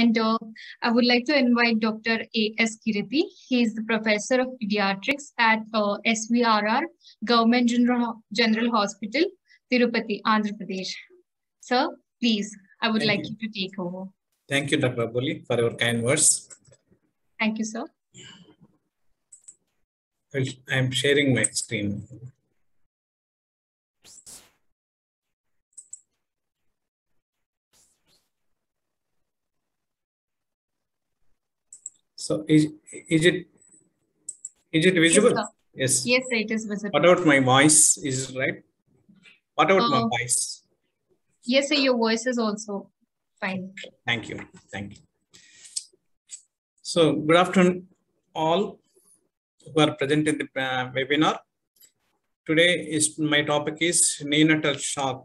And uh, I would like to invite Dr. A.S. Kireeti. He is the professor of pediatrics at uh, SVRR, Government General, General Hospital, Tirupati, Andhra Pradesh. Sir, please, I would Thank like you. you. to take over. Thank you, Dr. Abuli, for your kind words. Thank you, sir. I am sharing my screen. So is, is it is it visible? Yes. Yes, sir, it is visible. What about my voice? Is it right? What about my Uh, voice? Yes, sir, your voice is also fine. Thank you. Thank you. So good afternoon, all who are present in the uh, webinar. Today is my topic is neonatal shock.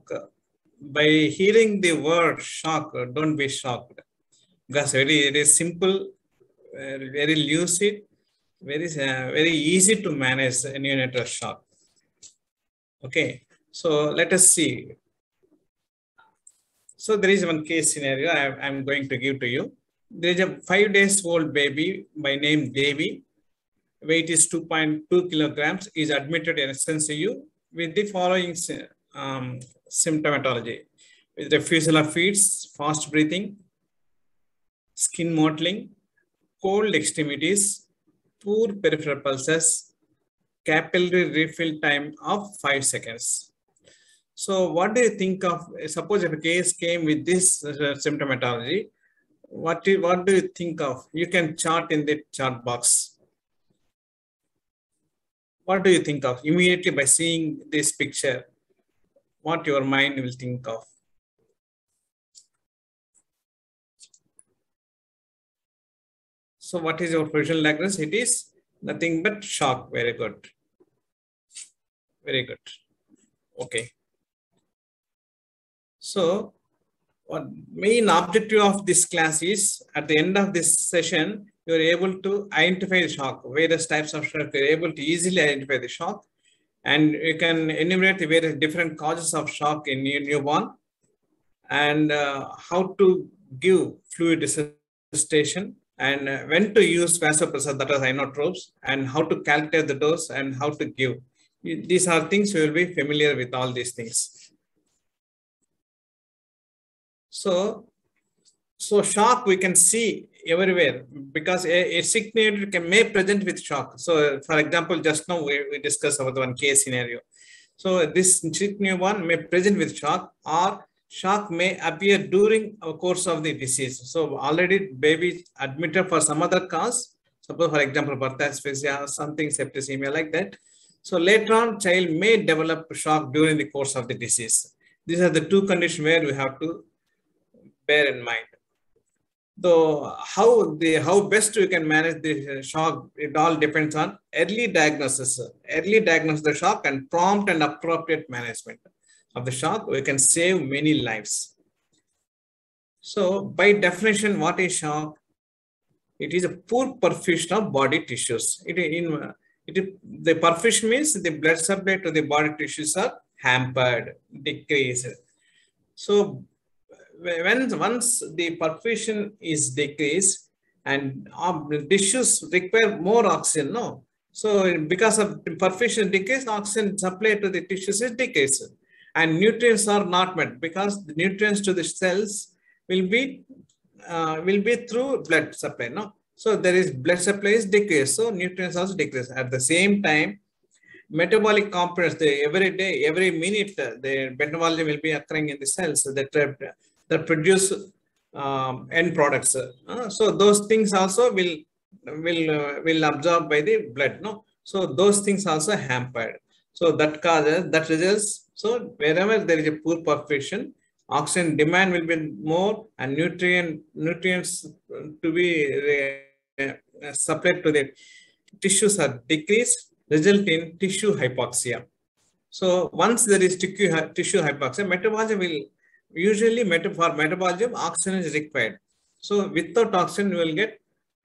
By hearing the word shock, don't be shocked because it is simple, very lucid, very uh, very easy to manage a neonatal shock. Okay, so let us see so there is one case scenario I, am going to give to you. There is a five days old baby by name Devi. Weight is 2.2 kilograms. Is admitted in SNCU with the following um, symptomatology: with refusal of feeds, fast breathing, skin mottling, cold extremities, poor peripheral pulses, capillary refill time of five seconds. So what do you think of, suppose if a case came with this uh, symptomatology, what do, what do you think of? You can chart in the chart box. What do you think of immediately by seeing this picture? What your mind will think of? So what is your provisional diagnosis? It is nothing but shock. Very good. Very good. Okay. So what main objective of this class is at the end of this session, you're able to identify the shock, various types of shock, you're able to easily identify the shock and you can enumerate the various different causes of shock in new- newborn and uh, how to give fluid resuscitation and uh, when to use vasopressor, that is inotropes, and how to calculate the dose and how to give. These are things you will be familiar with all these things. So, so shock we can see everywhere because a, a sick can may present with shock. So, for example, just now we, we discussed about one case scenario. So, this sick newborn may present with shock or shock may appear during a course of the disease. So, already baby admitted for some other cause. Suppose, for example, birth asphyxia something septicemia like that. So, later on, child may develop shock during the course of the disease. These are the two conditions where we have to bear in mind. Though how the how best we can manage the shock, it all depends on early diagnosis, early diagnosis of the shock and prompt and appropriate management of the shock. We can save many lives. So by definition, what is shock? It is a poor perfusion of body tissues. It in it the perfusion means the blood supply to the body tissues are hampered, decreased. So when once the perfusion is decreased and um, tissues require more oxygen, no. So because of perfusion decrease, oxygen supply to the tissues is decreased, and nutrients are not met because the nutrients to the cells will be uh, will be through blood supply, no. So there is blood supply is decreased, so nutrients also decrease. At the same time, metabolic components, the every day, every minute, uh, the metabolism will be occurring in the cells that that produce um, end products. Uh, so those things also will will uh, will absorb by the blood. No, so those things also hampered. So that causes that results. So wherever there is a poor perfusion, oxygen demand will be more, and nutrient nutrients to be uh, supplied to the tissues are decreased, result in tissue hypoxia. So once there is tissue, hypoxia, metabolism will usually meta for metabolism, oxygen is required. So without oxygen, you will get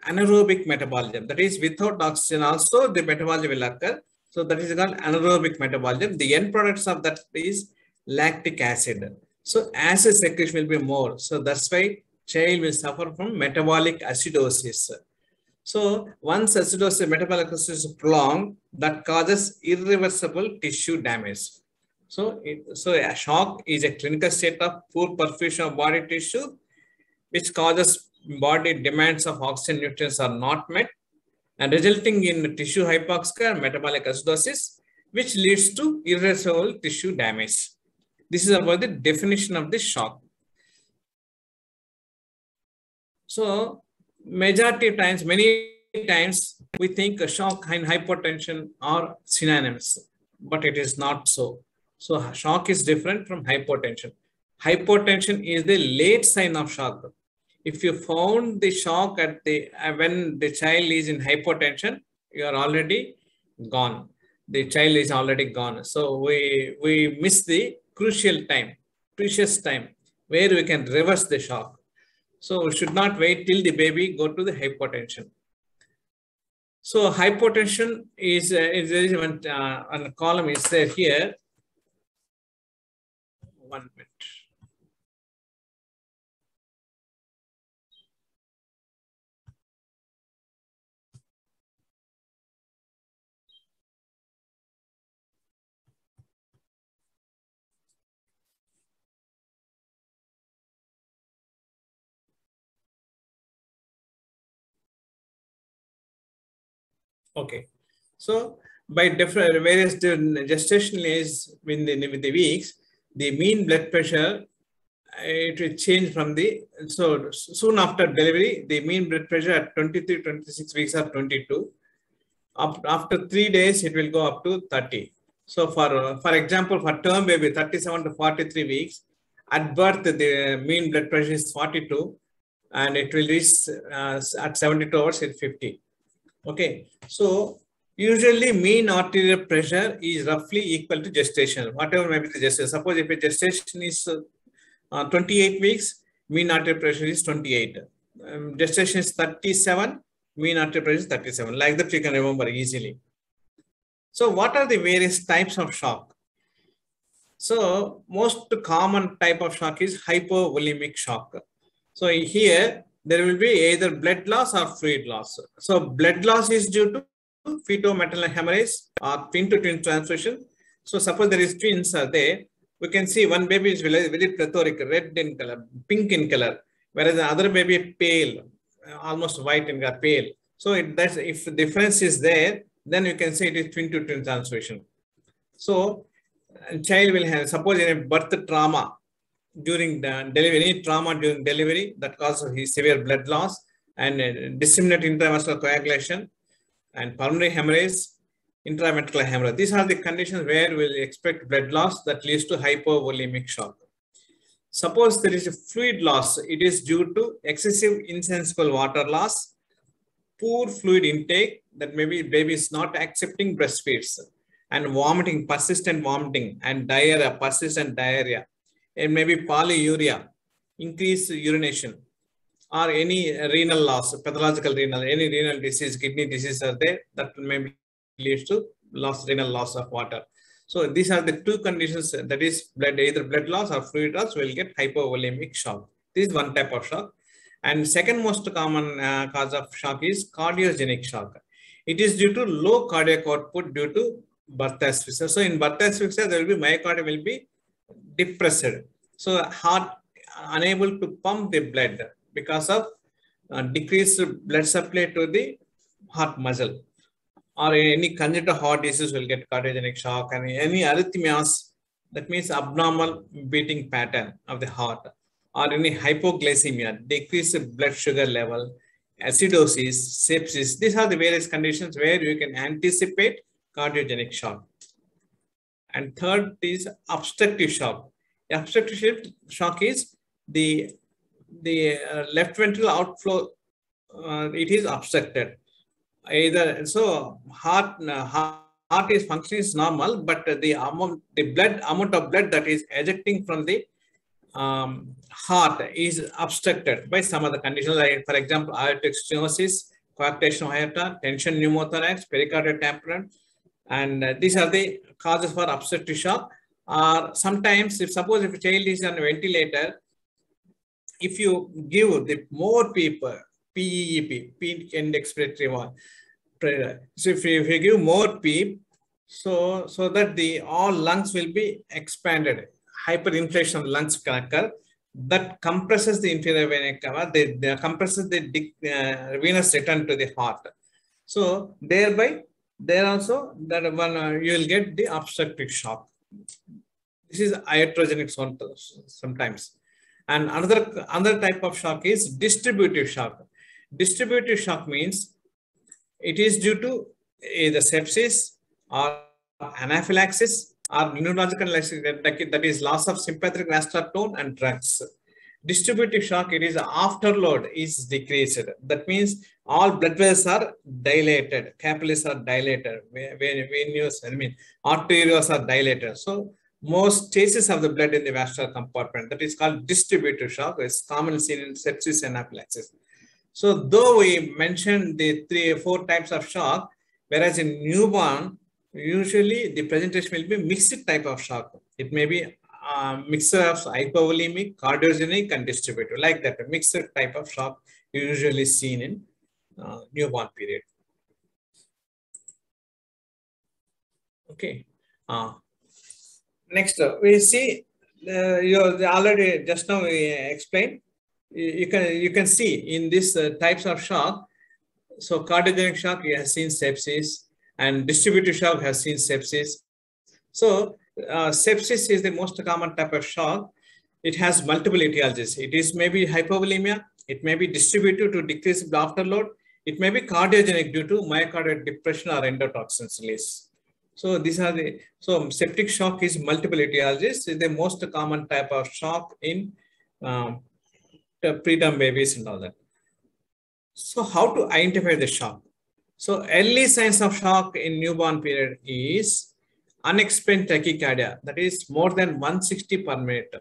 anaerobic metabolism. That is without oxygen also the metabolism will occur. So that is called anaerobic metabolism. The end products of that is lactic acid. So acid secretion will be more. So that's why child will suffer from metabolic acidosis. So once acidosis, metabolic acidosis is prolonged, that causes irreversible tissue damage. So, it, so a shock is a clinical state of poor perfusion of body tissue, which causes body demands of oxygen nutrients are not met and resulting in tissue hypoxia and metabolic acidosis, which leads to irreversible tissue damage. This is about the definition of the shock. So majority of times, many times we think a shock and hypotension are synonyms, but it is not so. So shock is different from hypotension. Hypotension is the late sign of shock. If you found the shock at the uh, when the child is in hypotension, you are already gone. The child is already gone. So we we miss the crucial time, precious time, where we can reverse the shock. So we should not wait till the baby go to the hypotension. So hypotension is, uh, is there is one uh, column is there here. Okay. So by different various gestational age with the, the weeks, the mean blood pressure it will change from the so soon after delivery the mean blood pressure at 23 26 weeks or 22 up, after three days it will go up to 30 so for for example for term baby 37 to 43 weeks at birth the mean blood pressure is 42 and it will reach uh, at 72 hours at 50 Okay, so usually mean arterial pressure is roughly equal to gestation, whatever may be the gestation. Suppose if a gestation is uh, 28 weeks, mean arterial pressure is 28. Um, gestation is 37, mean arterial pressure is 37. Like that you can remember easily. So what are the various types of shock? So most common type of shock is hypovolemic shock. So here there will be either blood loss or fluid loss. So blood loss is due to fetal-maternal hemorrhage or twin-to-twin transfusion. So suppose there is twins are there, we can see one baby is very, very plethoric, red in color, pink in color, whereas the other baby pale, uh, almost white in color, pale. So it, that's, if difference is there, then you can say it is twin-to-twin transfusion. So child will have, suppose in a birth trauma, during the delivery, any trauma during delivery that causes severe blood loss and uh, disseminated intravascular coagulation and pulmonary hemorrhage, intraventricular hemorrhage. These are the conditions where we'll expect blood loss that leads to hypovolemic shock. Suppose there is a fluid loss, it is due to excessive insensible water loss, poor fluid intake, that maybe baby is not accepting breastfeeds, and vomiting, persistent vomiting, and diarrhea, persistent diarrhea it may be polyuria, increased urination, or any renal loss, pathological renal, any renal disease, kidney disease are there that may lead to loss, renal loss of water. So these are the two conditions that is blood, either blood loss or fluid loss will get hypovolemic shock. This is one type of shock. And second most common uh, cause of shock is cardiogenic shock. It is due to low cardiac output due to birth asphyxia. So in birth asphyxia, there will be myocardium will be depressed. So heart unable to pump the blood because of uh, decreased blood supply to the heart muscle. Or any congenital heart disease will get cardiogenic shock and any arrhythmias that means abnormal beating pattern of the heart. Or any hypoglycemia decreased blood sugar level acidosis sepsis. These are the various conditions where you can anticipate cardiogenic shock. And third is obstructive shock obstructive shock is the the uh, left ventral outflow uh, it is obstructed. Either so heart uh, heart is functioning is normal but the amount the blood amount of blood that is ejecting from the um, heart is obstructed by some other conditions like for example aortic stenosis coarctation of aorta tension pneumothorax pericardial tamponade and uh, these are the causes for obstructive shock or sometimes if suppose if a child is on a ventilator if you give the more people, PEEP, peak end expiratory wall, so if you, if you give more PEEP, so, so that the all lungs will be expanded, hyperinflation of lungs can occur, that compresses the inferior vena cava, they, they compresses the uh, venous return to the heart. So thereby, there also that one uh, you will get the obstructive shock. This is iatrogenic sometimes. And another, another type of shock is distributive shock. Distributive shock means it is due to either sepsis or anaphylaxis or neurological that is loss of sympathetic vascular tone and drugs. Distributive shock, it is afterload is decreased. That means all blood vessels are dilated, capillaries are dilated, venules, I mean, arterioles are dilated. So most cases of the blood in the vascular compartment, that is called distributive shock, is commonly seen in sepsis and anaphylaxis. So though we mentioned the three or four types of shock, whereas in newborn, usually the presentation will be mixed type of shock. It may be a mixture of hypovolemic, cardiogenic, and distributive, like that, a mixed type of shock usually seen in uh, newborn period. Okay. Uh, next, uh, we see uh, you already just now we explained. You can you can see in these uh, types of shock. So cardiogenic shock, you have seen sepsis and distributive shock has seen sepsis. So uh, sepsis is the most common type of shock. It has multiple etiologies. It is maybe hypovolemia. It may be distributive to decrease the afterload. It may be cardiogenic due to myocardial depression or endotoxins release. So these are the, so septic shock is multiple etiologies. is the most common type of shock in um, preterm babies and all that. So how to identify the shock? So early signs of shock in newborn period is unexplained tachycardia, that is more than 160 per minute.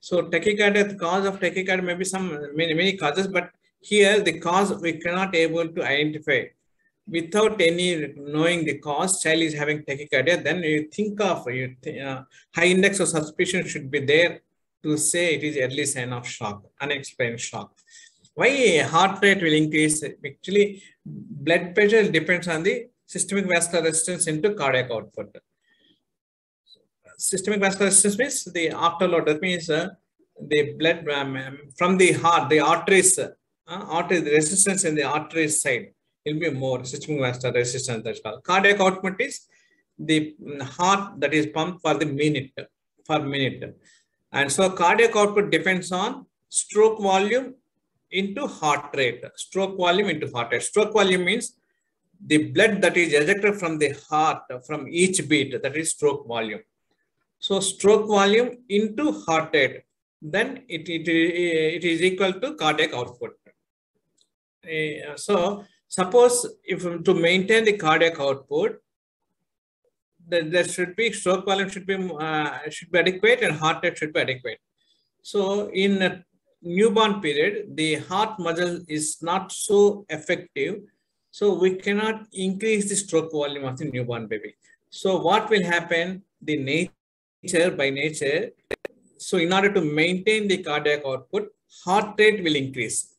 So tachycardia, the cause of tachycardia may be some many, many causes, but here the cause we cannot able to identify. Without any knowing the cause, child is having tachycardia, then you think of you th uh, high index of suspicion should be there to say it is early sign of shock, unexplained shock. Why heart rate will increase? Actually, blood pressure depends on the systemic vascular resistance into cardiac output. Systemic vascular resistance means the afterload. That means uh, the blood um, from the heart, the arteries, uh, artery, the resistance in the artery side will be more systemic vascular resistance. That's called. Cardiac output is the mm, heart that is pumped for the minute, for minute. And so cardiac output depends on stroke volume into heart rate, stroke volume into heart rate. Stroke volume means the blood that is ejected from the heart from each beat, that is stroke volume. So stroke volume into heart rate, then it, it, it is equal to cardiac output. Uh, so suppose if to maintain the cardiac output, there should be stroke volume should be uh, should be adequate and heart rate should be adequate. So in newborn period, the heart muscle is not so effective. So we cannot increase the stroke volume of the newborn baby. So what will happen? The nature by nature. So in order to maintain the cardiac output, heart rate will increase.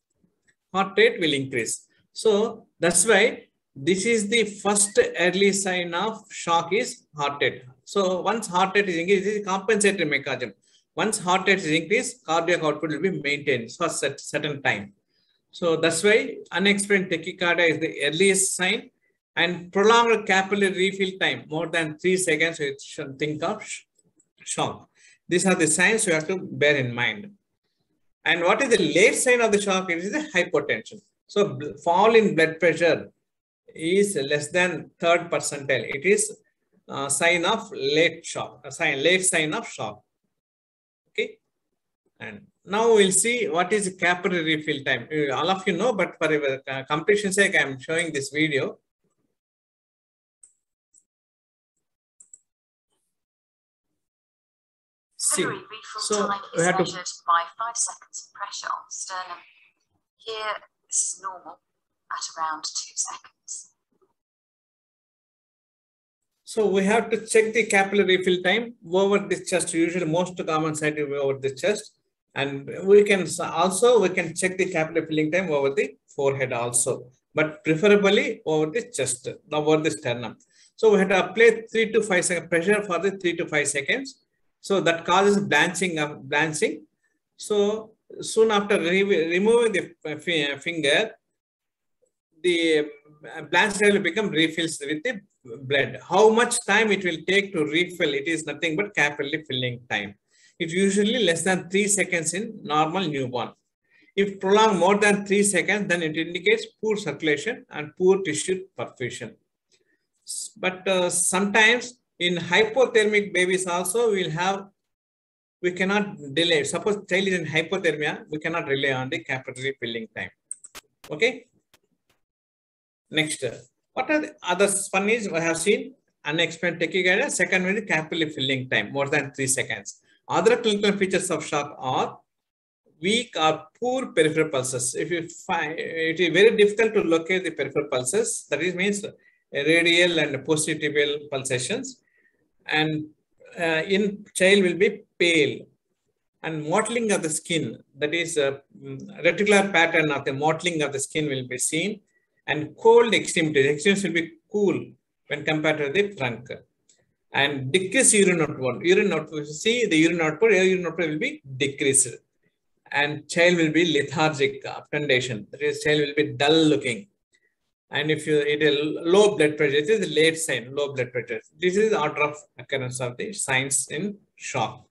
Heart rate will increase. So that's why this is the first early sign of shock is heart rate. So once heart rate is increased, this is compensatory mechanism. Once heart rate is increased, cardiac output will be maintained for a certain time. So that's why unexplained tachycardia is the earliest sign and prolonged capillary refill time, more than three seconds, you should think of shock. These are the signs you have to bear in mind. And what is the late sign of the shock? It is the hypotension. So fall in blood pressure is less than third percentile. It is a sign of late shock, a sign, late sign of shock. Okay. And now we'll see what is capillary refill time. All of you know, but for uh, completion sake, I'm showing this video. See, so we have to by five seconds of pressure on sternum. Here, this is normal at around two seconds. So we have to check the capillary refill time over the chest. Usually most common site over the chest And we can also, we can check the capillary filling time over the forehead also, but preferably over the chest, now over the sternum. So we have to apply three to five second pressure for the three to five seconds. So that causes blanching of blanching. So soon after re removing the finger, the blanch will become refills with the blood. How much time it will take to refill? It is nothing but capillary filling time. It's usually less than three seconds in normal newborn. If prolonged more than three seconds, then it indicates poor circulation and poor tissue perfusion. But uh, sometimes in hypothermic babies also we'll have, we cannot delay. Suppose child is in hypothermia, we cannot rely on the capillary filling time. Okay. Next, what are the others? One is have seen unexplained tachycardia. Second one is capillary filling time, more than three seconds. Other clinical features of shock are weak or poor peripheral pulses. If you find it is very difficult to locate the peripheral pulses, that is means radial and posterior pulsations, and uh, in child will be pale and mottling of the skin, that is a reticular pattern of the mottling of the skin will be seen and cold extremities. Extremities will be cool when compared to the trunk. And decrease urine output. Urine output, see the urine output, urine output will be decreased. And child will be lethargic, obtundation. That is, child will be dull looking. And if you it a low blood pressure, it is a late sign, low blood pressure. This is order of occurrence of the signs in shock.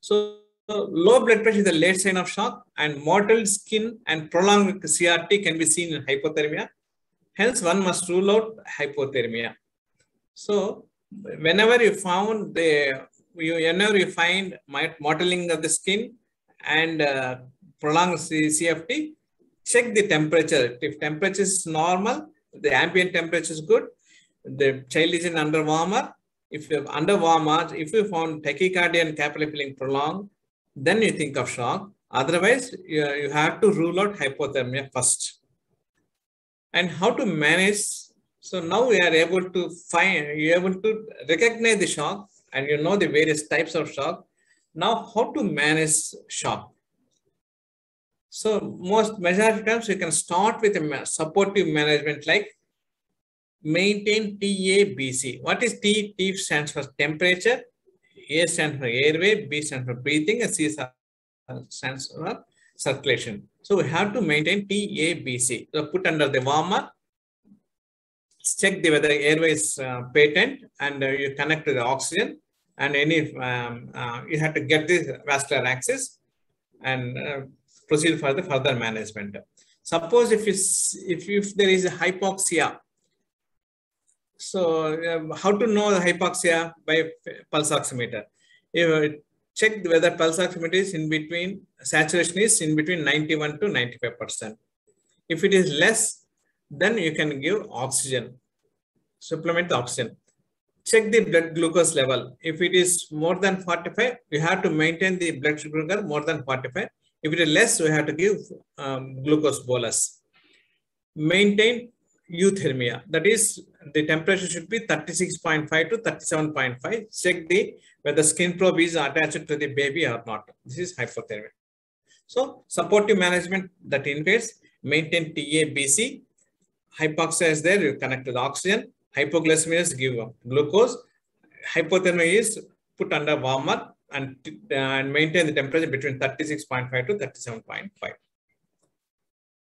So low blood pressure is a late sign of shock and mottled skin and prolonged CRT can be seen in hypothermia. Hence, one must rule out hypothermia. So, whenever you found the, you, whenever you find mottling of the skin and uh, prolonged CFT, check the temperature. If temperature is normal, the ambient temperature is good, the child is in under warmer. If you have under warmer, if you found tachycardia and capillary filling prolonged, then you think of shock. Otherwise, you, you have to rule out hypothermia first and how to manage. So now we are able to find, you're able to recognize the shock and you know the various types of shock. Now how to manage shock. So most majority times you can start with a supportive management like maintain TABC. What is T? T stands for temperature, A stands for airway, B stands for breathing, and C stands for circulation. So we have to maintain TABC. So put under the warmer, check the whether airway is uh, patent and uh, you connect to the oxygen and any, um, uh, you have to get this vascular access and uh, proceed for the further management. Suppose if, if, if there is hypoxia, so um, how to know the hypoxia by pulse oximeter? If check whether pulse oximeter is in between, saturation is in between 91 to 95%. If it is less, then you can give oxygen, supplement the oxygen. Check the blood glucose level. If it is more than 45, you have to maintain the blood sugar more than 45. If it is less, we have to give um, glucose bolus. Maintain euthermia. That is, the temperature should be 36.5 to 37.5. Check the whether skin probe is attached to the baby or not. This is hypothermia. So supportive management that includes maintain TABC. Hypoxia is there, you connect to the oxygen. Hypoglycemia is give glucose. Hypothermia is put under warmer and, and maintain the temperature between 36.5 to 37.5.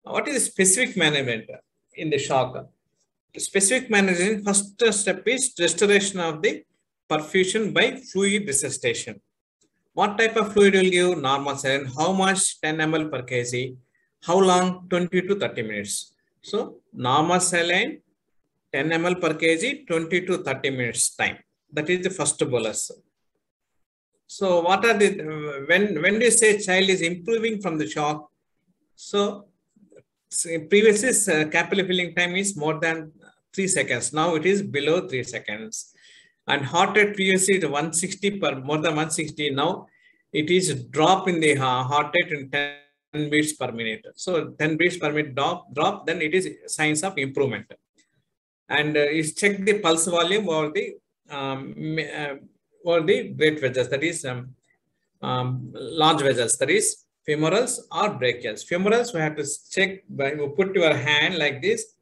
What is the specific management in the shock? The specific management, first step is restoration of the perfusion by fluid resuscitation. What type of fluid will give? Normal saline. How much? 10 ml per kg. How long? 20 to 30 minutes. So normal saline, 10 ml per kg, 20 to 30 minutes time. That is the first bolus. So what are the, when, when you say child is improving from the shock? So previously uh, capillary filling time is more than three seconds. Now it is below three seconds and heart rate previously is 160 per more than 160 now it is drop in the heart rate in 10 beats per minute so 10 beats per minute drop drop then it is signs of improvement and uh, check the pulse volume or the um, uh, or the great wedges that is um, um, large vessels, that is femorals or brachials. Femorals, we have to check by you put your hand like this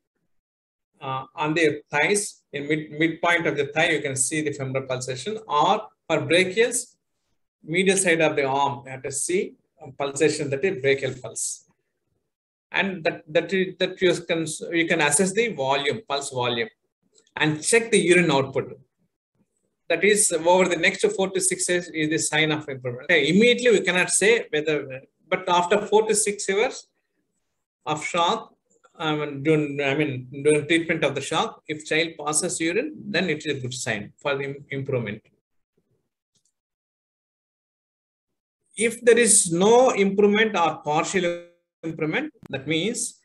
uh, on the thighs, in mid midpoint of the thigh, you can see the femoral pulsation. Or for brachials, medial side of the arm, you have to see pulsation that is brachial pulse. And that that that you can you can assess the volume, pulse volume, and check the urine output that is uh, over the next four to six years is the sign of improvement. Immediately we cannot say whether, but after four to six hours of shock, I mean, during, I mean, during treatment of the shock, if child passes urine, then it is a good sign for the improvement. If there is no improvement or partial improvement, that means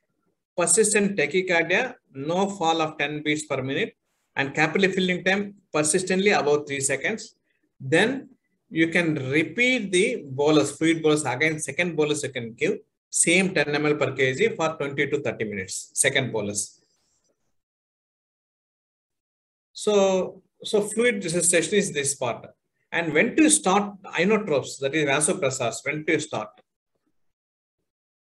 persistent tachycardia, no fall of 10 beats per minute, and capillary filling time persistently about three seconds. Then you can repeat the bolus, fluid bolus again, second bolus you can give, same 10 ml per kg for 20 to 30 minutes, second bolus. So, so fluid resuscitation is this part. And when to start inotropes, that is vasopressors, when to start?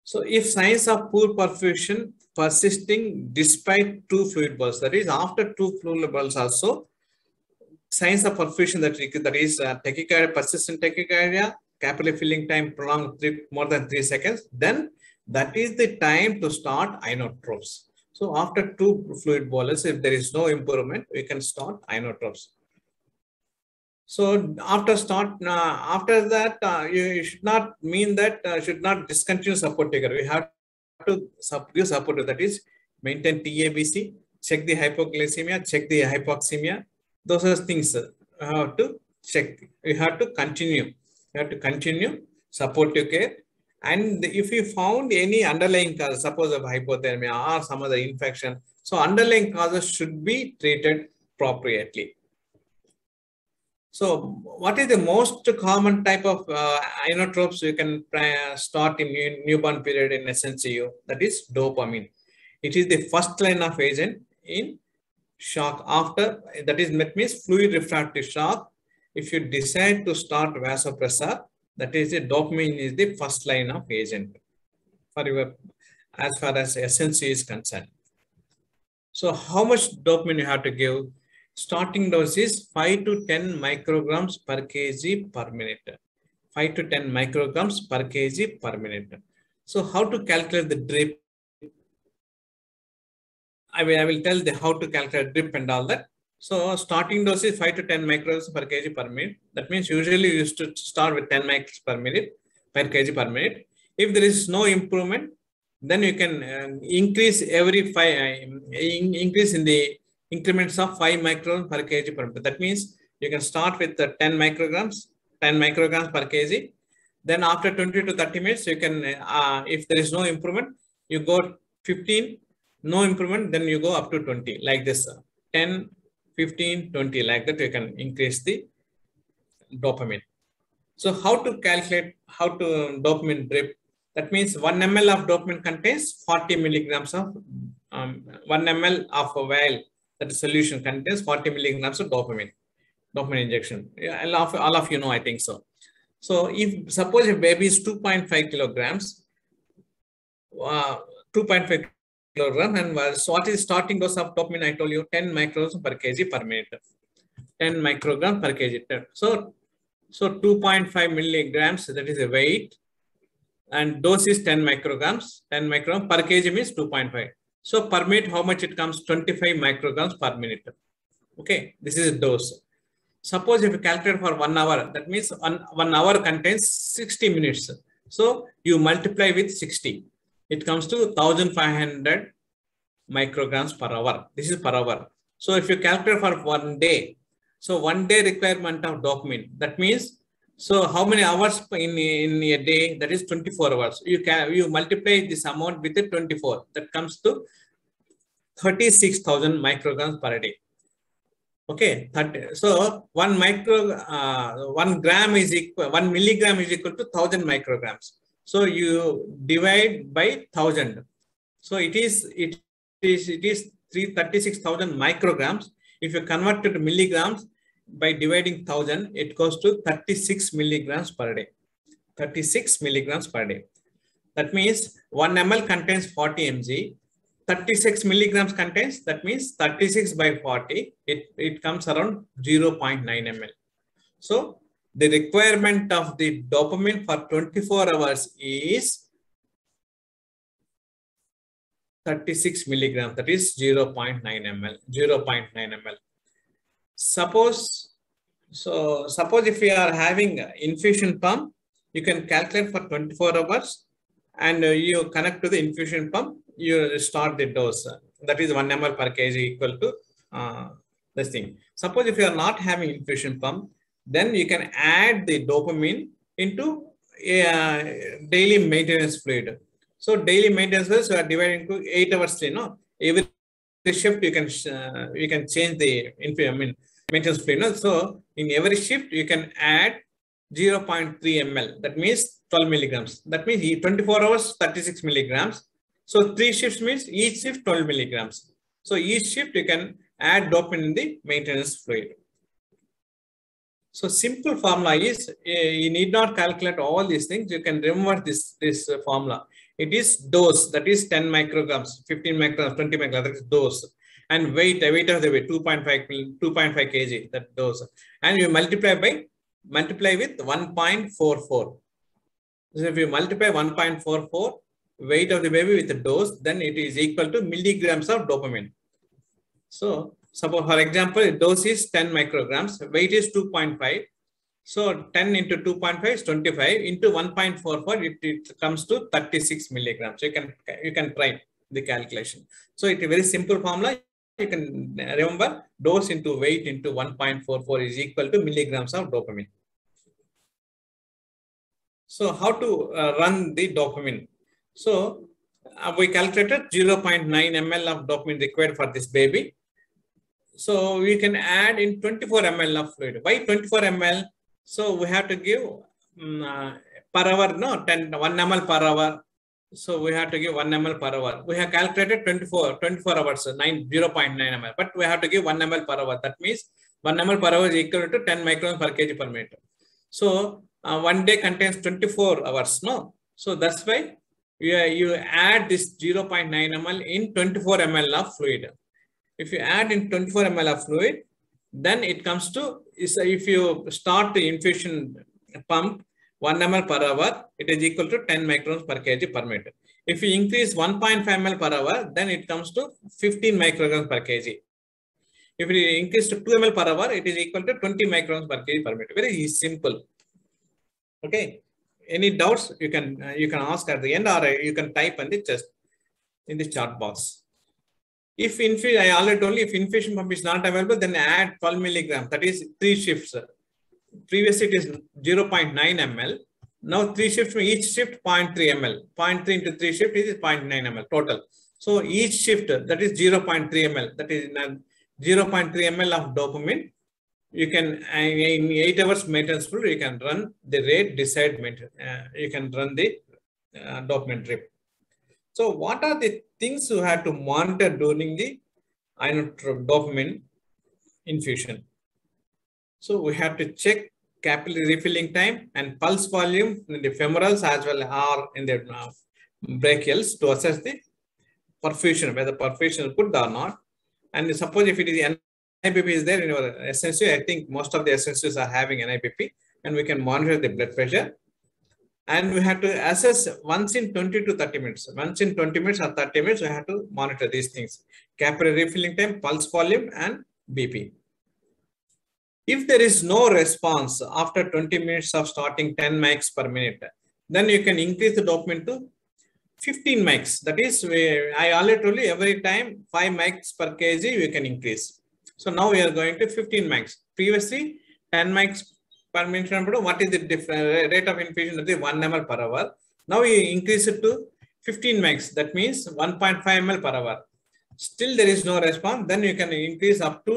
So if signs of poor perfusion persisting despite two fluid bursts, that is after two fluid bursts also, signs of perfusion that, that is uh, tachycardia, persistent tachycardia, capillary filling time prolonged three, more than three seconds, then that is the time to start inotropes. So after two fluid bolus, if there is no improvement, we can start inotropes. So after start, uh, after that, uh, you, you, should not mean that uh, should not discontinue support taker. We have to give support that is maintain TABC, check the hypoglycemia, check the hypoxemia. Those are things uh, you have to check. You have to continue. You have to continue supportive care. And if you found any underlying cause, suppose of hypothermia or some other infection, so underlying causes should be treated appropriately. So what is the most common type of uh, inotropes you can start in newborn period in SNCU? That is dopamine. It is the first line of agent in shock after, that is that means fluid refractory shock. If you decide to start vasopressor, that is the dopamine is the first line of agent for your, as far as SNC is concerned. So how much dopamine you have to give? Starting dose is 5 to 10 micrograms per kg per minute. 5 to 10 micrograms per kg per minute. So how to calculate the drip? I will, I will tell the how to calculate drip and all that. So starting dose is 5 to 10 micrograms per kg per minute. That means usually you used to start with 10 micrograms per minute per kg per minute. If there is no improvement, then you can uh, increase every five, uh, in, increase in the increments of 5 micrograms per kg per minute. That means you can start with the 10 micrograms, 10 micrograms per kg. Then after 20 to 30 minutes, you can, uh, if there is no improvement, you go 15, no improvement, then you go up to 20 like this. 10, 15, 20 like that, you can increase the dopamine. So how to calculate how to dopamine drip? That means 1 ml of dopamine contains 40 milligrams of um, 1 ml of a vial that solution contains 40 milligrams of dopamine, dopamine injection. Yeah, all of, all of you know, I think so. So if suppose a baby is 2.5 kilograms, uh, 2.5 kilogram and what is starting dose of dopamine? I told you 10 micrograms per kg per minute. 10 microgram per kg. So, so 2.5 milligrams, that is a weight and dose is 10 micrograms. 10 microgram per kg means 2.5. So per minute, how much it comes? 25 micrograms per minute. Okay, this is dose. Suppose if you calculate for one hour, that means one, one hour contains 60 minutes. So you multiply with 60. It comes to 1500 micrograms per hour. This is per hour. So if you calculate for one day, so one day requirement of dopamine, that means so how many hours in, in a day? That is 24 hours. You can you multiply this amount with the 24. That comes to 36,000 micrograms per day. Okay, 30. so one micro, uh, one gram is equal, one milligram is equal to thousand micrograms. So you divide by thousand. So it is it is it is three thirty six thousand micrograms. If you convert it to milligrams, by dividing 1000, it goes to 36 milligrams per day. 36 milligrams per day. That means 1 ml contains 40 mg. 36 milligrams contains, that means 36 by 40, it, it comes around 0.9 ml. So the requirement of the dopamine for 24 hours is 36 milligrams, that is 0.9 ml, 0.9 ml. Suppose, so suppose if we are having infusion pump, you can calculate for 24 hours and you connect to the infusion pump, you start the dose. That is 1 ml per kg equal to uh, this thing. Suppose if you are not having infusion pump, then you can add the dopamine into a uh, daily maintenance fluid. So daily maintenance so are divided into eight hours, you know, every shift you can uh, you can change the I mean maintenance fluid. You? So in every shift you can add 0.3 ml. That means 12 milligrams. That means 24 hours 36 milligrams. So three shifts means each shift 12 milligrams. So each shift you can add dopamine in the maintenance fluid. So simple formula is you need not calculate all these things. You can remember this, this formula. It is dose, that is 10 micrograms, 15 micrograms, 20 micrograms, that is dose. And weight, weight of the weight, 2.5 2.5 kg, that dose. And you multiply by, multiply with 1.44. So if you multiply 1.44, weight of the baby with the dose, then it is equal to milligrams of dopamine. So suppose for example, dose is 10 micrograms, weight is 2.5. So 10 into 2.5 is 25 into 1.44, it, it comes to 36 milligrams. You can, you can try the calculation. So it's a very simple formula. You can remember dose into weight into 1.44 is equal to milligrams of dopamine. So how to uh, run the dopamine? So uh, we calculated 0.9 ml of dopamine required for this baby. So we can add in 24 ml of fluid. Why 24 ml? So we have to give um, per hour, no, 10, 1 ml per hour. So we have to give 1 ml per hour. We have calculated 24, 24 hours, 9, 0.9 ml, but we have to give 1 ml per hour. That means 1 ml per hour is equal to 10 microns per kg per minute. So uh, one day contains 24 hours, no? So that's why you, you add this 0.9 ml in 24 ml of fluid. If you add in 24 ml of fluid, then it comes to, if you start the infusion pump 1 ml per hour, it is equal to 10 microns per kg per meter. If you increase 1.5 ml per hour, then it comes to 15 micrograms per kg. If you increase to 2 ml per hour, it is equal to 20 microns per kg per meter. Very simple. Okay. Any doubts you can you can ask at the end or you can type in the just in the chat box. If infusion, I already told you, if infusion pump is not available, then add 12 milligram. That is three shifts. Previously, it is 0.9 ml. Now, three shifts, each shift 0.3 ml. 0.3 into three shift is 0.9 ml total. So, each shift, that is 0.3 ml. That is 0.3 ml of dopamine. You can, in 8 hours maintenance you can run the rate, decide, uh, you can run the uh, dopamine drip. So what are the things you have to monitor during the dopamine infusion? So we have to check capillary refilling time and pulse volume in the femorals as well as in the uh, brachials to assess the perfusion, whether perfusion is good or not. And suppose if it is NIBP is there in your SNC, I think most of the SNCs are having NIBP and we can monitor the blood pressure and we have to assess once in 20 to 30 minutes. Once in 20 minutes or 30 minutes, we have to monitor these things. Capillary refilling time, pulse volume, and BP. If there is no response after 20 minutes of starting 10 mics per minute, then you can increase the dopamine to 15 mics. That is, I already told you every time 5 mics per kg, you can increase. So now we are going to 15 mics. Previously, 10 mics per minute what is the rate of infusion of the 1 ml per hour. Now we increase it to 15 mics. That means 1.5 ml per hour. Still there is no response. Then you can increase up to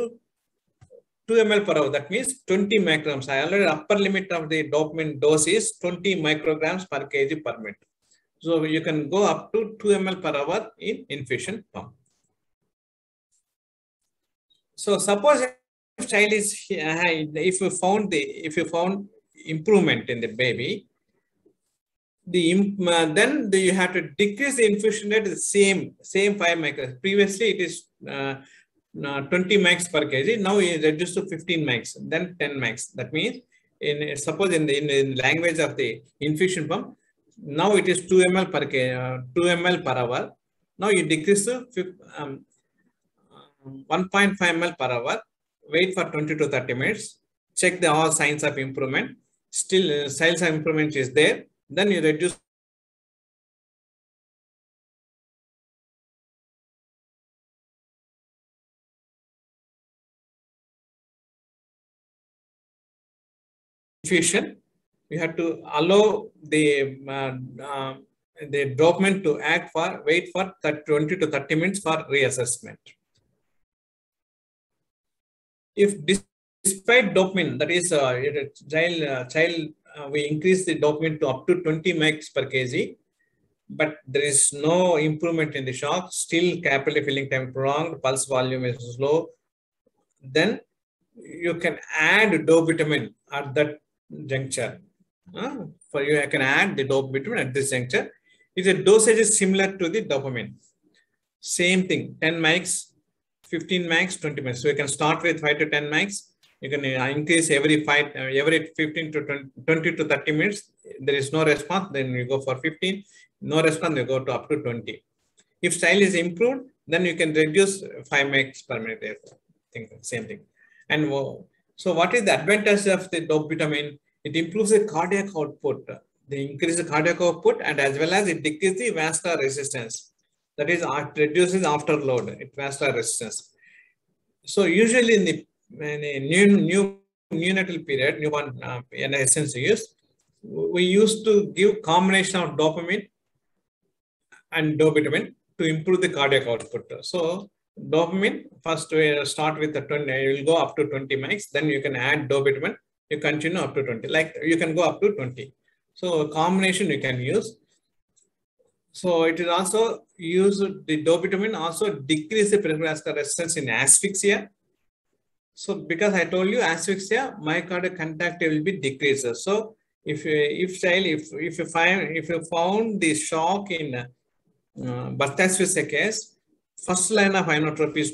2 ml per hour. That means 20 micrograms. I already upper limit of the dopamine dose is 20 micrograms per kg per minute. So you can go up to 2 ml per hour in infusion pump. So suppose child is uh, if you found the if you found improvement in the baby the uh, then the, you have to decrease the infusion rate the same same 5 microns previously it is uh, uh, 20 mics per kg now it reduced to 15 mics then 10 mics. That means in suppose in the in, in language of the infusion pump now it is 2 ml per k, uh, 2 ml per hour now you decrease to um, 1.5 ml per hour wait for 20 to 30 minutes check the all signs of improvement. Still uh, signs of improvement is there. Then you reduce infusion. You have to allow the uh, uh, the dopamine to act for wait for 30, 20 to 30 minutes for reassessment if despite dopamine that is uh, child uh, child uh, we increase the dopamine to up to 20 mics per kg but there is no improvement in the shock still capillary filling time prolonged pulse volume is low then you can add dobutamine at that juncture. Uh, for you i can add the dobutamine at this juncture. If the dosage is similar to the dopamine same thing 10 mics 15 max 20 mics so you can start with 5 to 10 max. You can increase every five uh, every 15 to 20, 20 to 30 minutes. There is no response then you go for 15 no response you go to up to 20 if style is improved then you can reduce 5 max per minute therefore think same thing. And so what is the advantage of the dobutamine? It improves the cardiac output. They increase the cardiac output and as well as it decreases the vascular resistance that is it reduces afterload it vascular resistance so usually in the in new, new neonatal period, newborn uh, in SNCUs, we used to give combination of dopamine and dobutamine to improve the cardiac output. So dopamine, first we start with the 20, you will go up to 20 mics, then you can add dobutamine, you continue up to 20, like you can go up to 20. So combination you can use. So it is also use the dobutamine also decrease the peripheral resistance in asphyxia so because I told you asphyxia, myocardial contractility will be decreased. So if if child if if you find if you found the shock in uh, birth asphyxia case, first line of inotropy is.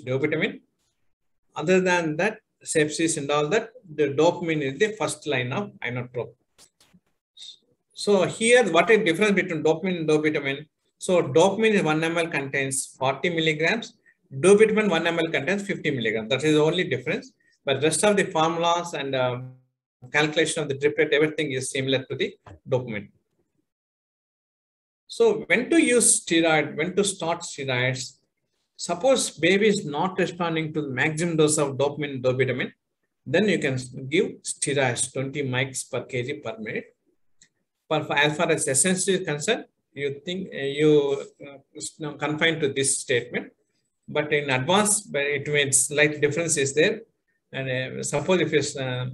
Other than that, sepsis and all that, the dopamine is the first line of inotrope. So here, what is difference between dopamine and dobutamine? So dopamine is 1 ml contains 40 milligrams Dobutamine 1 ml contains 50 milligrams. That is the only difference. But rest of the formulas and um, calculation of the drip rate, everything is similar to the dopamine. So when to use steroid, when to start steroids, suppose baby is not responding to the maximum dose of dopamine, dobutamine, then you can give steroids 20 mics per kg per minute. But for, as far as essence is concerned, you think uh, you uh, confine to this statement but in advance, but it means slight difference is there. And uh, suppose if you uh,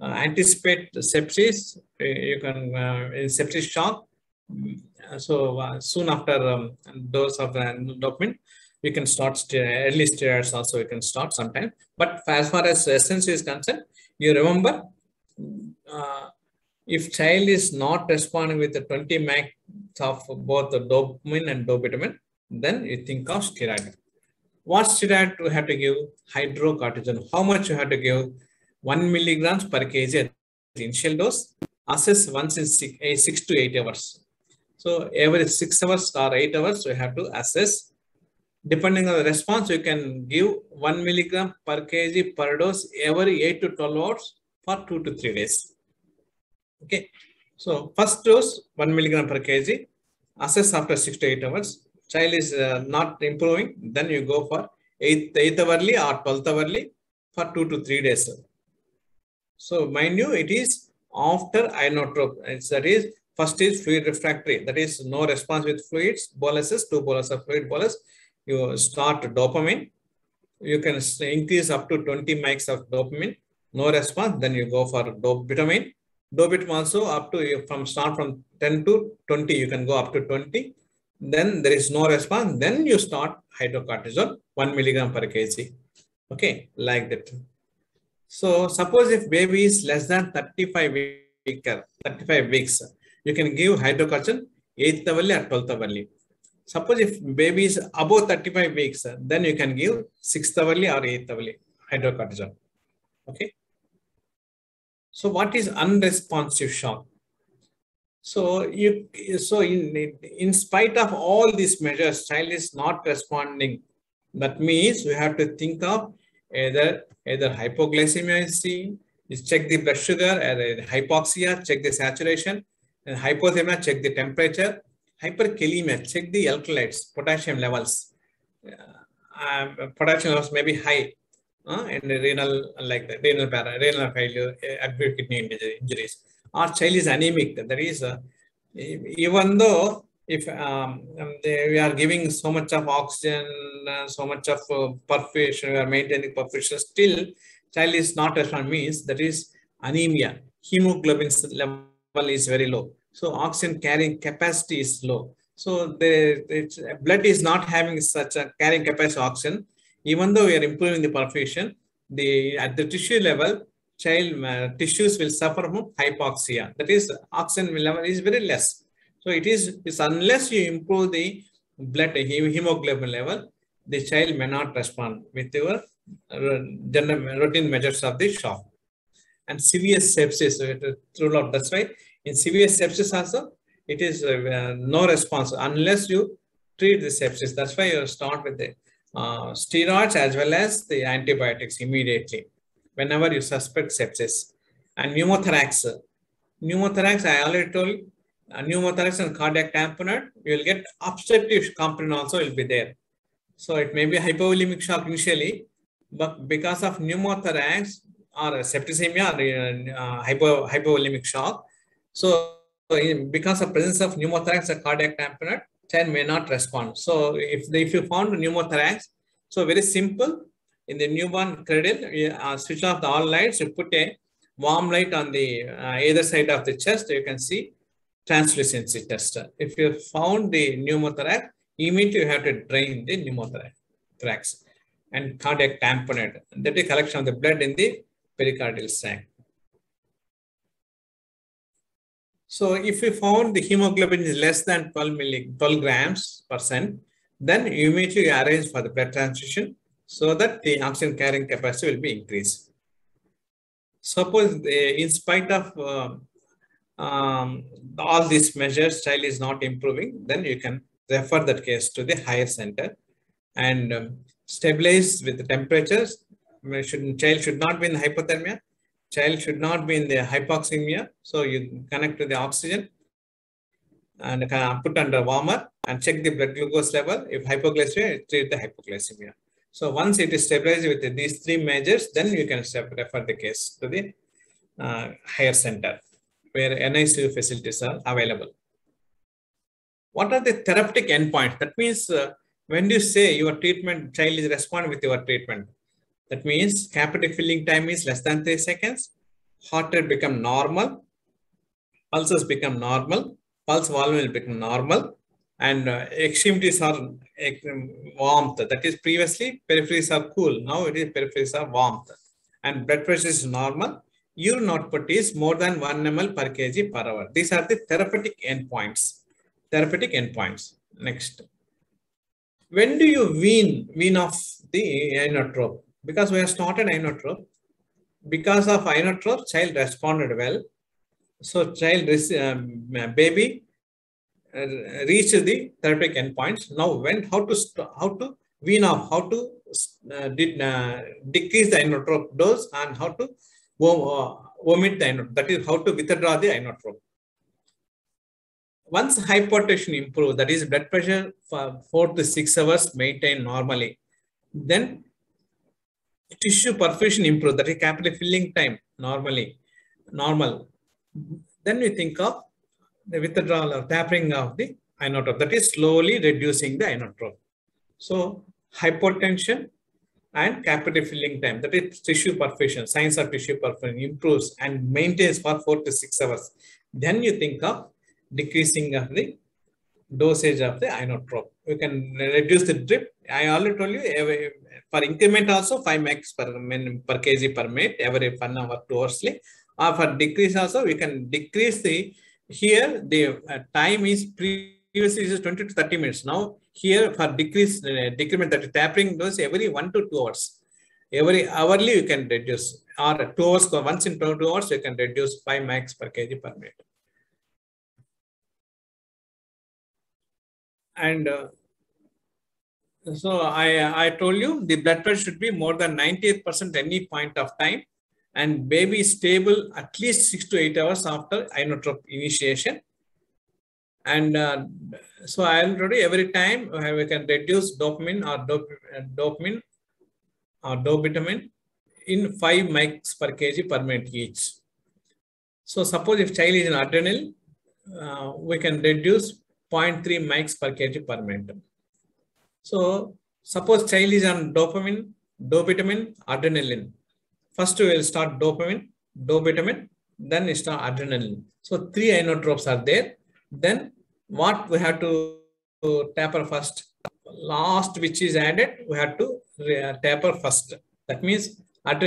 uh, anticipate sepsis, you can in sepsis shock. So soon after um, dose of the dopamine, we can start st early steroids also we can start sometime. But as far as essence is concerned, you remember uh, if child is not responding with the 20 max of both the dopamine and dobutamine, then you think of steroid. What steroid you have to give? Hydrocortisone. How much you have to give? 1 milligrams per kg initial dose. Assess once in six, eh, six to 8 hours. So every 6 hours or 8 hours, you have to assess. Depending on the response, you can give 1 milligram per kg per dose every 8 to 12 hours for 2 to 3 days. Okay. So first dose, 1 milligram per kg. Assess after 6 to 8 hours child is uh, not improving, then you go for 8th, 8th hourly or 12th hourly for 2 to 3 days. So mind you, it is after inotrope. It's, that is, first is fluid refractory. That is no response with fluids, boluses, two bolus of fluid bolus. You start dopamine. You can increase up to 20 mics of dobutamine. No response, then you go for dopamine. Dobutamine also up to from start from 10 to 20, you can go up to 20 then there is no response, then you start hydrocortisone 1 milligram per kg. Okay, like that. So suppose if baby is less than 35 week, 35 weeks, you can give hydrocortisone 8th hourly or 12th hourly. Suppose if baby is above 35 weeks, then you can give 6th hourly or 8th hourly hydrocortisone. Okay. So what is unresponsive shock? So you so in in spite of all these measures, child is not responding. That means we have to think of either either hypoglycemia is seen, is check the blood sugar, either hypoxia, check the saturation, and hypothermia, check the temperature, hyperkalemia, check the electrolytes, potassium levels. Uh, potassium levels may be high, uh, and renal like the renal para, renal failure, acute kidney injuries our child is anemic. That is, uh, even though if um, they, we are giving so much of oxygen, uh, so much of uh, perfusion, we are maintaining perfusion, still child is not responding means that is anemia. Hemoglobin level is very low. So oxygen carrying capacity is low. So the blood is not having such a carrying capacity oxygen. Even though we are improving the perfusion, the at the tissue level, child uh, tissues will suffer from hypoxia. That is, oxygen level is very less. So it is it's unless you improve the blood hemoglobin level, the child may not respond with your uh, routine measures of the shock. And severe sepsis throughout. That's why in severe sepsis also, it is uh, no response unless you treat the sepsis. That's why you start with the uh, steroids as well as the antibiotics immediately whenever you suspect sepsis. And pneumothorax. Pneumothorax, I already told uh, pneumothorax and cardiac tamponade, you will get obstructive component also will be there. So it may be hypovolemic shock initially, but because of pneumothorax or septicemia or uh, hypo, hypovolemic shock, so because of presence of pneumothorax or cardiac tamponade, child may not respond. So if, if you found pneumothorax, so very simple, in the newborn cradle, you uh, switch off the all lights, you put a warm light on the uh, either side of the chest, you can see translucency test. If you found the pneumothorax, immediately you have to drain the pneumothorax and cardiac tamponade. That is collection of the blood in the pericardial sac. So if we found the hemoglobin is less than 12 milli, 12 grams percent, then you immediately arrange for the blood transfusion so that the oxygen carrying capacity will be increased. Suppose in spite of uh, um, all these measures, child is not improving, then you can refer that case to the higher center and um, stabilize with the temperatures. Should, child should not be in hypothermia. Child should not be in the hypoxemia. So you connect to the oxygen and put under warmer and check the blood glucose level. If hypoglycemia, treat the hypoglycemia. So once it is stabilized with these three measures, then you can refer the case to the uh, higher center where NICU facilities are available. What are the therapeutic endpoints? That means uh, when you say your treatment child is responding with your treatment, that means capillary filling time is less than three seconds, heart rate become normal, pulses become normal, pulse volume will become normal, and uh, extremities are warmth. That is previously peripheries are cool. Now it is peripheries are warmth. And blood pressure is normal. Urine output is more than 1 ml per kg per hour. These are the therapeutic endpoints. Therapeutic endpoints. Next. When do you wean, wean off the inotrope? Because we have started inotrope. Because of inotrope, child responded well. So child, um, baby uh, reach the therapeutic endpoints. Now, when how to how to wean off, how to uh, did, uh, decrease the inotrope dose, and how to uh, omit the inotrope. That is how to withdraw the inotrope. Once hypertension improves, that is blood pressure for four to six hours maintained normally, then tissue perfusion improves. That is capillary filling time normally normal. Then we think of the withdrawal or tapering of the inotrope. That is slowly reducing the inotrope. So hypotension and capillary filling time, that is tissue perfusion, signs of tissue perfusion improves and maintains for four to six hours. Then you think of decreasing of the dosage of the inotrope we can reduce the drip. I already told you for increment also 5 max per, per kg per minute every one hour two hours. Or for decrease also, we can decrease the, here the uh, time is previously is 20 to 30 minutes. Now here for decrease, uh, decrement that tapering goes every one to two hours. Every hourly you can reduce or two hours, once in two hours, you can reduce 5 max per kg per minute. And uh, so I, I told you the blood pressure should be more than 98% any point of time and baby stable at least six to eight hours after inotrope initiation. And uh, so I already every time we can reduce dopamine or dop dopamine or dopamine in 5 mics per kg per minute each. So suppose if child is in adrenal, uh, we can reduce 0.3 mics per kg per minute. So suppose child is on dopamine, dobutamine, adrenaline. First we will start dopamine, dobutamine, then start adrenaline. So three inotropes are there. Then what we have to taper first? Last which is added, we have to taper first. That means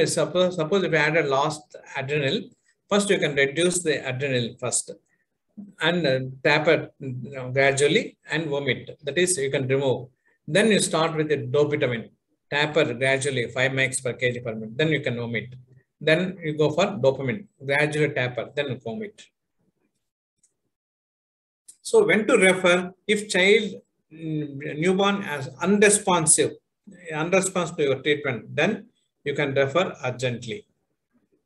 suppose, suppose if we added last adrenal, first you can reduce the adrenal first and uh, taper you know, gradually and vomit. That is, you can remove. Then you start with the dobutamine, taper gradually 5 mics per kg per minute. Then you can vomit. Then you go for dopamine, gradually taper, then vomit. So when to refer if child mm, newborn as unresponsive, unresponsive to your treatment, then you can refer urgently.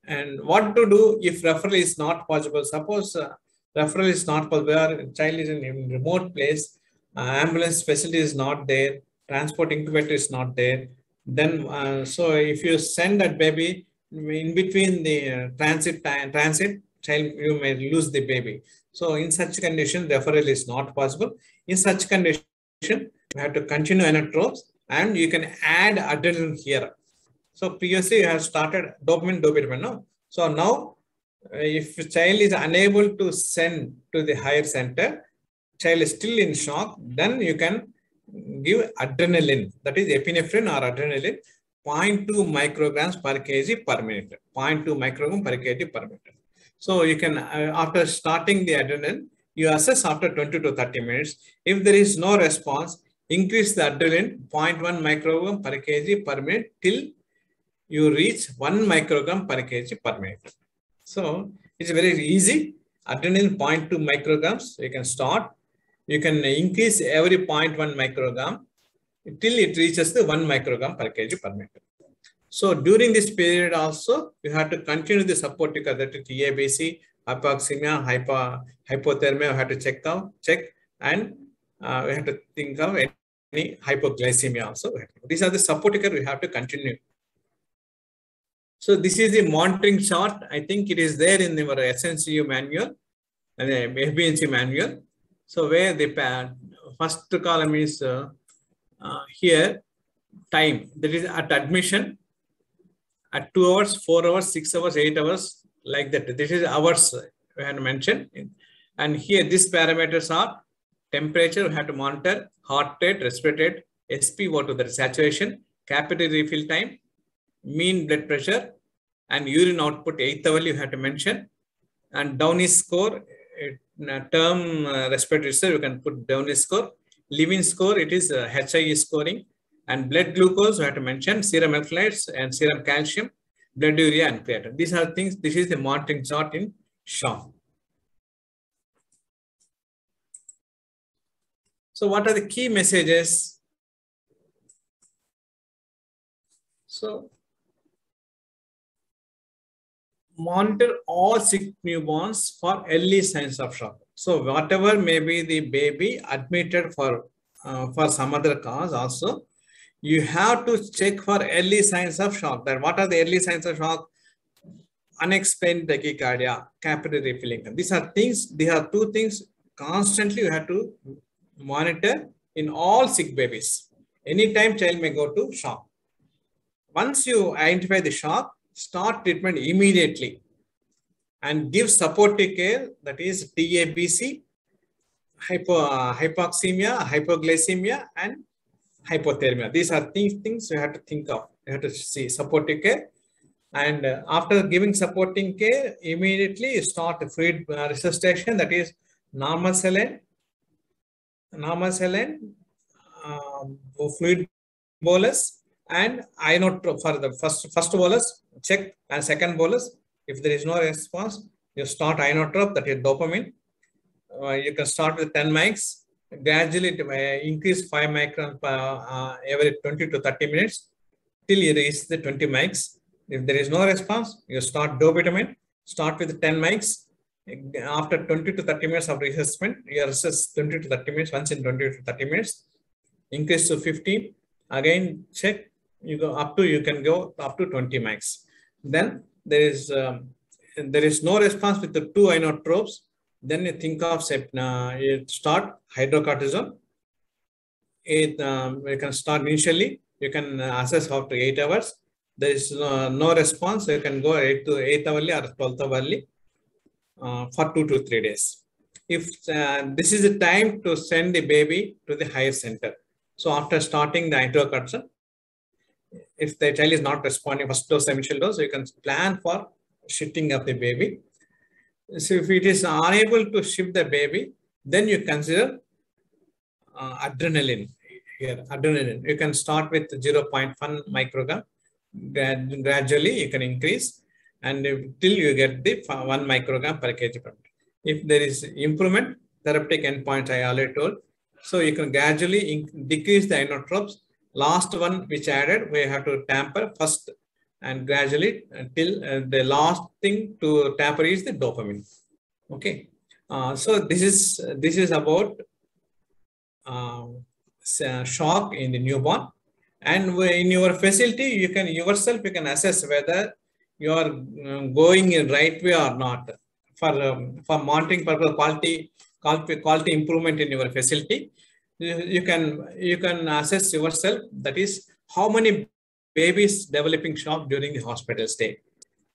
And what to do if referral is not possible? Suppose uh, referral is not possible, where child is in a remote place, ambulance facility is not there, transport incubator is not there. Then, uh, so if you send that baby in between the uh, transit time, transit child, you may lose the baby. So in such condition, referral is not possible. In such condition, you have to continue inotropes and you can add adrenaline here. So previously you have started dopamine, dobutamine, no? So now if child is unable to send to the higher center, child is still in shock, then you can give adrenaline, that is epinephrine or adrenaline, 0.2 micrograms per kg per minute, 0.2 microgram per kg per minute. So you can, uh, after starting the adrenaline, you assess after 20 to 30 minutes. If there is no response, increase the adrenaline 0.1 microgram per kg per minute till you reach 1 microgram per kg per minute. So it's very easy. Adrenaline 0.2 micrograms, you can start. You can increase every 0.1 microgram till it reaches the 1 microgram per kg per meter. So during this period also, you have to continue the support supportive that TABC, hypoxemia, hypo, hypothermia, you have to check out, check, and uh, we have to think of any hypoglycemia also. These are the supportive we have to continue. So this is the monitoring chart. I think it is there in our SNCU manual and FBNC manual. So where the first column is uh, uh, here, time, that is at admission, at 2 hours, 4 hours, 6 hours, 8 hours, like that. This is hours we had mentioned. And here, these parameters are temperature, we have to monitor, heart rate, respiratory rate, SpO2, that is saturation, capillary refill time, mean blood pressure, and urine output, eighth level you have to mention. And Downey score, term uh, respiratory score, you can put Downey score. Levene score, it is uh, HIE scoring. And blood glucose, you have to mention serum electrolytes and serum calcium, blood urea and creatinine. These are things, this is the monitoring chart in SHOCK. So what are the key messages? So monitor all sick newborns for early signs of shock. So whatever may be the baby admitted for, uh, for some other cause also, you have to check for early signs of shock. That what are the early signs of shock? Unexplained tachycardia, capillary filling. These are things, these are two things constantly you have to monitor in all sick babies. Anytime child may go to shock. Once you identify the shock, start treatment immediately and give supportive care that is TABC hypo, hypoxemia, hypoglycemia, and hypothermia. These are things, things you have to think of. You have to see supportive care. And uh, after giving supporting care, immediately start fluid uh, resuscitation, that is normal saline, normal saline, um, fluid bolus, and inotrope for the first, first bolus, check, and second bolus. If there is no response, you start inotrope, that is dopamine. Uh, you can start with 10 mics, gradually increase 5 micron per, uh, every 20 to 30 minutes till you reach the 20 mics. If there is no response, you start dobutamine, start with 10 mics. After 20 to 30 minutes of reassessment, you assess 20 to 30 minutes, once in 20 to 30 minutes, increase to 15, again check, you go up to, you can go up to 20 mics. Then there is um, there is no response with the two inotropes, then you think of uh, you start hydrocortisone. It, um, you can start initially, you can assess after eight hours. There is no, no response, you can go eight to eight hourly or 12 hourly uh, for two to three days. If uh, this is the time to send the baby to the higher center. So after starting the hydrocortisone, if the child is not responding first dose, initial dose, you can plan for shifting of the baby. So if it is unable to shift the baby, then you consider uh, adrenaline here, adrenaline. You can start with 0.1 microgram. gradually, you can increase and till you get the 1 microgram per kg per minute. If there is improvement, therapeutic endpoints I already told. So you can gradually decrease the inotropes. Last one which added, we have to tamper first and gradually until uh, the last thing to tamper is the dopamine. Okay. Uh, so this is this is about um, uh, shock in the newborn and in your facility you can yourself you can assess whether you are um, going in right way or not for um, for monitoring purpose quality quality improvement in your facility you, can you can assess yourself that is how many babies developing shock during the hospital stay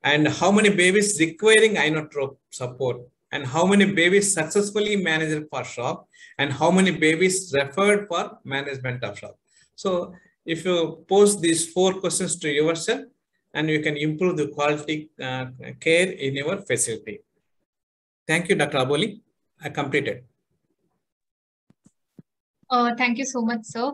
and how many babies requiring inotrope support and how many babies successfully managed for shock and how many babies referred for management of shock. So if you pose these four questions to yourself and you can improve the quality uh, care in your facility. Thank you, Dr. Aboli. I completed. Uh, thank you so much, sir.